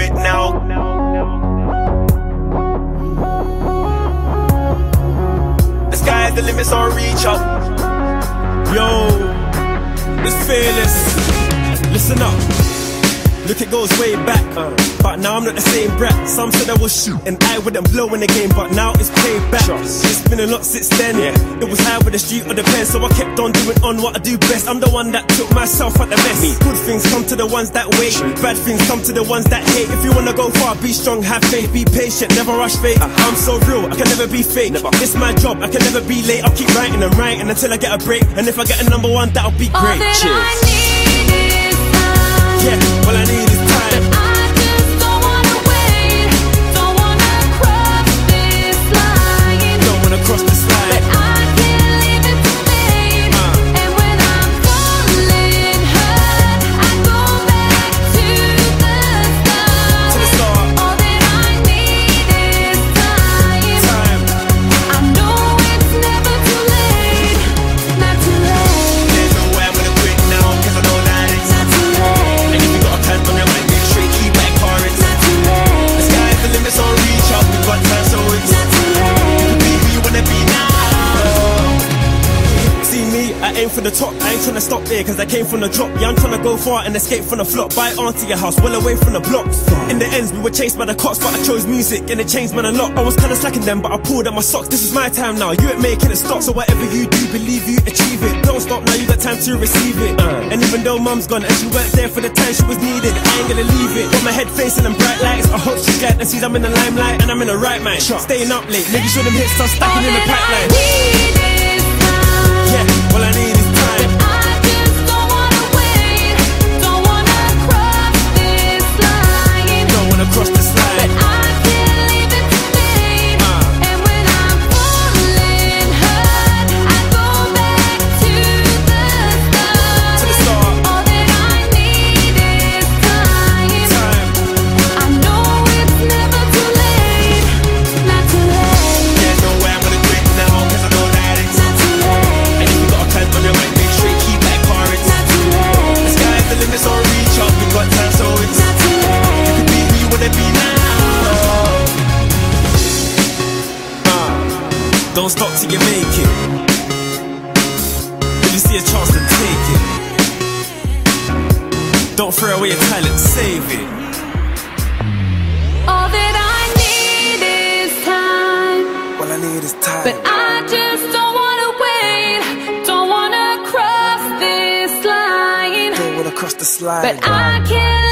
quit now. The sky's the limit, so reach up. Yo, it's fearless. Listen up. Look, it goes way back. But now I'm not the same brat. Some said I was shoot and I wouldn't blow in the game, but now it's payback. It's been a lot since then. It was high with the street or the pen, so I kept on doing on what I do best. I'm the one that took myself out the mess. Good things come to the ones that wait. Bad things come to the ones that hate. If you wanna go far, be strong, have faith, be patient, never rush fate. I'm so real, I can never be fake. It's my job, I can never be late. I'll keep writing and writing until I get a break. And if I get a number one, that'll be All great. that Cheers. Yeah, all I need is for the top. I ain't tryna stop there, cause I came from the drop. Yeah, I'm tryna go far and escape from the flop. Buy auntie your house, well away from the blocks. In the ends, we were chased by the cops, but I chose music and it changed man a lot. I was kinda slacking them, but I pulled at my socks. This is my time now, you ain't making it stop. So whatever you do, believe you achieve it. Don't stop now, you got time to receive it. And even though mum's gone and she weren't there for the time she was needed, I ain't gonna leave it. Got my head facing them bright lights. I hope she's glad and sees I'm in the limelight and I'm in the right mind. Staying up late, making sure them hits All stacking in the pipeline. Don't stop till you make it. If you see a chance, then take it. Don't throw away your talent, save it. All that I need is time. All I need is time. But I just don't wanna wait. Don't wanna cross this line. don't wanna cross the slide. But I can't